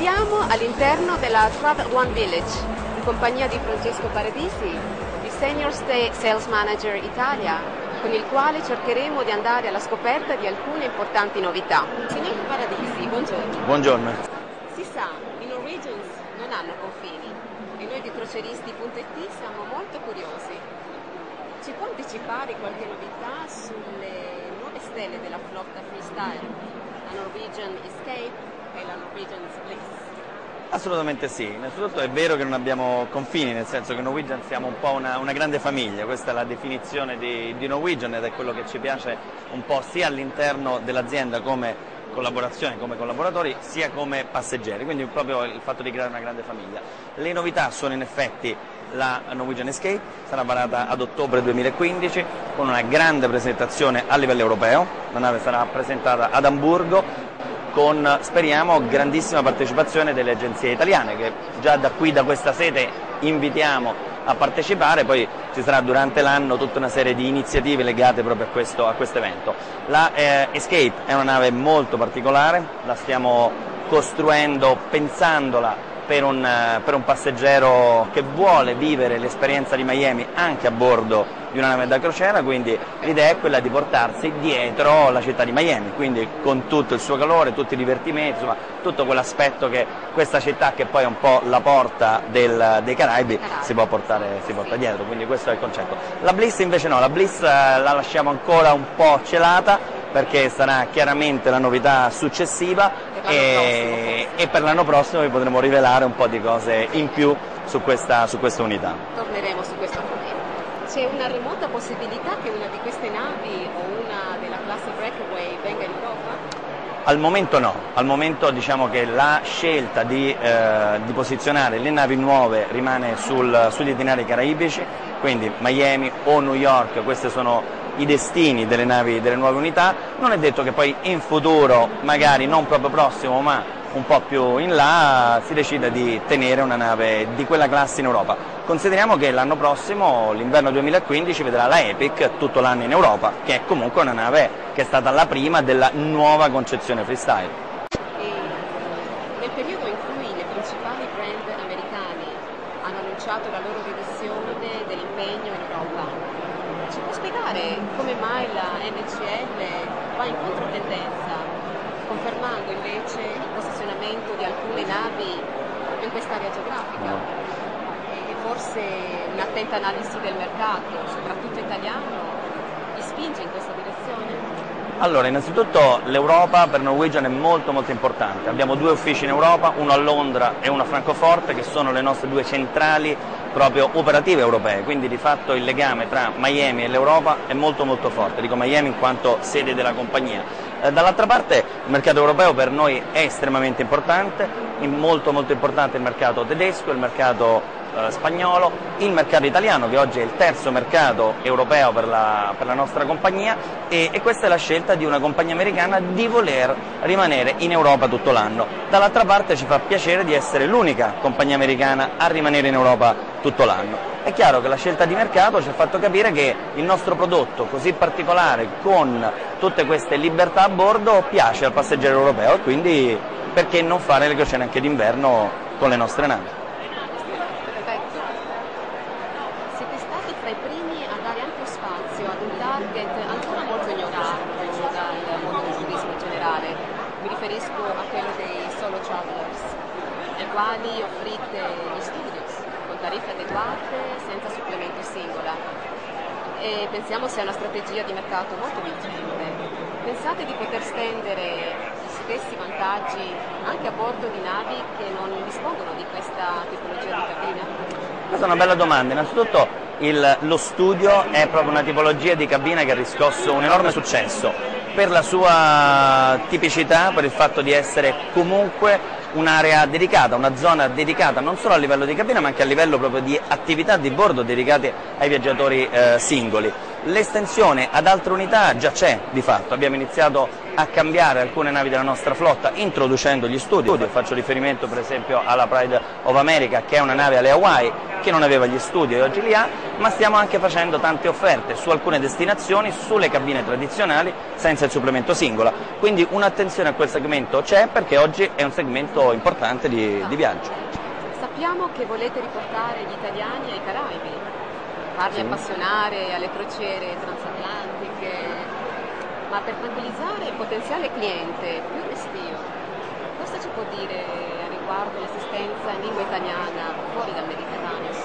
Troviamo all'interno della Travel One Village in compagnia di Francesco Paradisi, il Senior Sales Manager Italia, con il quale cercheremo di andare alla scoperta di alcune importanti novità. Signor Paradisi, buongiorno. Buongiorno. Si sa, i Norwegians non hanno confini e noi di croceristi.it siamo molto curiosi. Ci può anticipare qualche novità sulle nuove stelle della flotta freestyle, la Norwegian Escape e la Norwegian Bliss? Assolutamente sì, innanzitutto è vero che non abbiamo confini, nel senso che Norwegian siamo un po' una, una grande famiglia, questa è la definizione di, di, Norwegian ed è quello che ci piace un po' sia all'interno dell'azienda come collaborazione, come collaboratori, sia come passeggeri, quindi proprio il fatto di creare una grande famiglia. Le novità sono in effetti la Norwegian Escape, sarà varata ad ottobre 2015 con una grande presentazione a livello europeo, la nave sarà presentata ad Amburgo con, speriamo, grandissima partecipazione delle agenzie italiane che già da qui, da questa sede, invitiamo a partecipare, poi ci sarà durante l'anno tutta una serie di iniziative legate proprio a questo, a questo evento. La eh, Escape è una nave molto particolare, la stiamo costruendo pensandola per un, eh, per un, passeggero che vuole vivere l'esperienza di Miami anche a bordo di una nave da crociera, quindi l'idea è quella di portarsi dietro la città di Miami, quindi con tutto il suo calore, tutti i divertimenti, insomma tutto quell'aspetto che questa città che poi è un po' la porta del, dei Caraibi si può, portare, si porta dietro, quindi questo è il concetto. La Bliss invece no, la Bliss eh, la lasciamo ancora un po' celata perché sarà chiaramente la novità successiva e, e, per l'anno prossimo vi potremo rivelare un po' di cose in più su questa, su questa unità. Torneremo su questo argomento. C'è una remota possibilità che una di queste navi o una della classe Breakaway venga in Europa? Al momento no, al momento diciamo che la scelta di, eh, di posizionare le navi nuove rimane sul, sugli itinerari caraibici, quindi Miami o New York, queste sono i destini delle, navi, delle nuove unità, non è detto che poi in futuro, magari non proprio prossimo, ma un po' più in là, si decida di tenere una nave di quella classe in Europa. Consideriamo che l'anno prossimo, l'inverno 2015, vedrà la Epic tutto l'anno in Europa, che è comunque una nave che è stata la prima della nuova concezione freestyle. nel periodo in cui le principali brand americani hanno annunciato la loro riduzione dell'impegno in Europa, ci può spiegare come mai la NCL va in controtendenza, confermando invece il posizionamento di alcune navi in quest'area geografica? E forse un'attenta analisi del mercato, soprattutto italiano, vi spinge in questa direzione? Allora, innanzitutto l'Europa per Norwegian è molto molto importante. Abbiamo due uffici in Europa, uno a Londra e uno a Francoforte, che sono le nostre due centrali proprio operative europee, quindi di fatto il legame tra Miami e l'Europa è molto molto forte, dico Miami in quanto sede della compagnia. Eh, dall'altra parte il mercato europeo per noi è estremamente importante, molto molto importante il mercato tedesco, il mercato eh, spagnolo, il mercato italiano che oggi è il terzo mercato europeo per la, per la nostra compagnia e, e, questa è la scelta di una compagnia americana di voler rimanere in Europa tutto l'anno. Dall'altra parte ci fa piacere di essere l'unica compagnia americana a rimanere in Europa tutto l'anno. È chiaro che la scelta di mercato ci ha fatto capire che il nostro prodotto così particolare con tutte queste libertà a bordo piace al passeggero europeo e quindi perché non fare le crociere anche d'inverno con le nostre navi. target ancora molto ignorato dal mondo del turismo in generale, mi riferisco a quello dei solo travelers, ai quali offrite gli studios con tariffe adeguate senza supplemento singola. E pensiamo sia una strategia di mercato molto vincente. Pensate di poter stendere gli stessi vantaggi anche a bordo di navi che non dispongono di questa tipologia di cabina? Questa è una bella domanda. Innanzitutto il, lo studio è proprio una tipologia di cabina che ha riscosso un enorme successo per la sua tipicità, per il fatto di essere comunque un'area dedicata, una zona dedicata non solo a livello di cabina ma anche a livello proprio di attività di bordo dedicate ai viaggiatori eh, singoli. L'estensione ad altre unità già c'è di fatto, abbiamo iniziato a cambiare alcune navi della nostra flotta introducendo gli studi, faccio riferimento per esempio alla Pride of America che è una nave alle Hawaii che non aveva gli studi e oggi li ha, ma stiamo anche facendo tante offerte su alcune destinazioni, sulle cabine tradizionali senza il supplemento singola, quindi un'attenzione a quel segmento c'è perché oggi è un segmento importante di, di viaggio. Sappiamo che volete riportare gli italiani ai Caraibi farli sì. appassionare alle crociere transatlantiche, ma per tranquillizzare il potenziale cliente più restio, cosa ci può dire a riguardo l'assistenza in lingua italiana fuori dal Mediterraneo?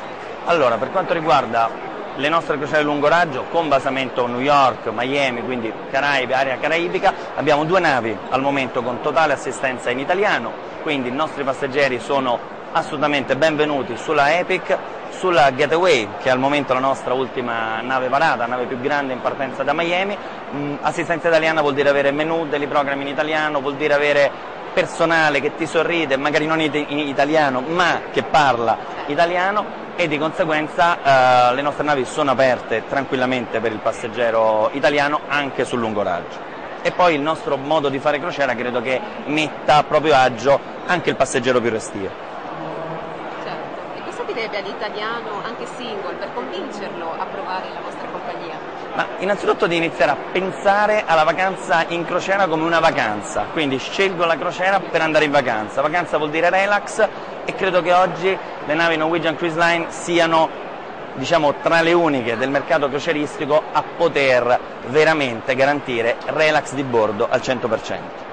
Allora, per quanto riguarda le nostre crociere lungo raggio con basamento New York, Miami, quindi Caraibi, area caraibica, abbiamo due navi al momento con totale assistenza in italiano, quindi i nostri passeggeri sono assolutamente benvenuti sulla Epic sulla Gateway, che è al momento la nostra ultima nave parata, nave più grande in partenza da Miami, mm, assistenza italiana vuol dire avere menu dei programmi in italiano, vuol dire avere personale che ti sorride, magari non in italiano, ma che parla italiano e di conseguenza eh, le nostre navi sono aperte tranquillamente per il passeggero italiano anche sul lungo raggio. E poi il nostro modo di fare crociera credo che metta a proprio agio anche il passeggero più restio servirebbe all'italiano anche single per convincerlo a provare la vostra compagnia? Ma innanzitutto di iniziare a pensare alla vacanza in crociera come una vacanza, quindi scelgo la crociera per andare in vacanza. Vacanza vuol dire relax e credo che oggi le navi Norwegian Cruise Line siano diciamo, tra le uniche del mercato crocieristico a poter veramente garantire relax di bordo al 100%.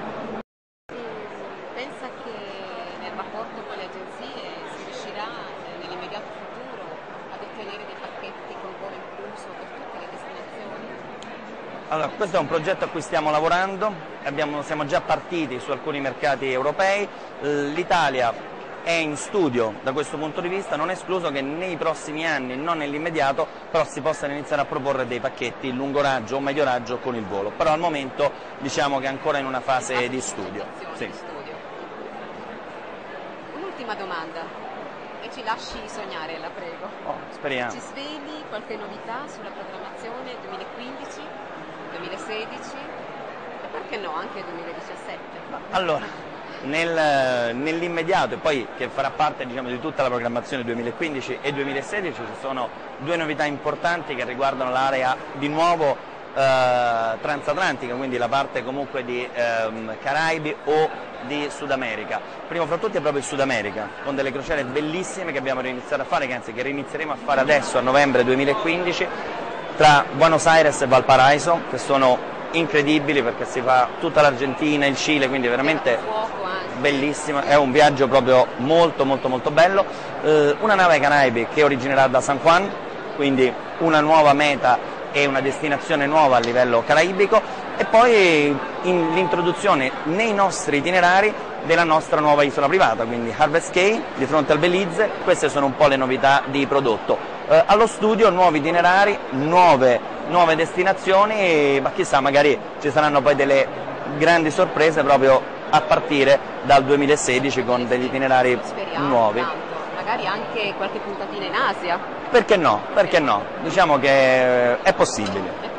Allora, questo è un progetto a cui stiamo lavorando, abbiamo, siamo già partiti su alcuni mercati europei, l'Italia è in studio da questo punto di vista, non è escluso che nei prossimi anni, non nell'immediato, però si possano iniziare a proporre dei pacchetti lungo raggio o medio raggio con il volo, però al momento diciamo che è ancora in una fase di studio. Sì. Un'ultima domanda e ci lasci sognare, la prego. Oh, speriamo. Ci sveli qualche novità sulla programmazione 2015? 2016 e perché no anche 2017? Allora, nel, nell'immediato e poi che farà parte diciamo, di tutta la programmazione 2015 e 2016 ci sono due novità importanti che riguardano l'area di nuovo eh, transatlantica, quindi la parte comunque di ehm, Caraibi o di Sud America. Primo fra tutti è proprio il Sud America, con delle crociere bellissime che abbiamo iniziato a fare, che anzi che rinizieremo a fare adesso a novembre 2015 tra Buenos Aires e Valparaiso, che sono incredibili perché si fa tutta l'Argentina, il Cile, quindi veramente bellissimo, è un viaggio proprio molto molto molto bello. Eh, una nave Caraibi che originerà da San Juan, quindi una nuova meta e una destinazione nuova a livello caraibico. E poi l'introduzione nei nostri itinerari della nostra nuova isola privata, quindi Harvest Cay di fronte al Belize, queste sono un po' le novità di prodotto eh, allo studio nuovi itinerari, nuove, nuove destinazioni, ma chissà magari ci saranno poi delle grandi sorprese proprio a partire dal 2016 con degli itinerari Speriamo, nuovi. Tanto. Magari anche qualche puntatina in Asia. Perché no? Perché no? Diciamo che è possibile.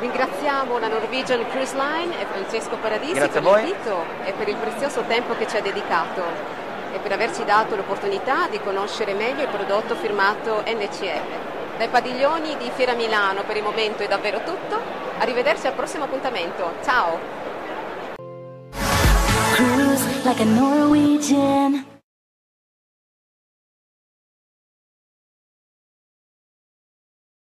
Ringraziamo la Norwegian Cruise Line e Francesco Paradisi Grazie per l'invito e per il prezioso tempo che ci ha dedicato e per averci dato l'opportunità di conoscere meglio il prodotto firmato NCF. Dai padiglioni di Fiera Milano per il momento è davvero tutto, arrivederci al prossimo appuntamento, ciao!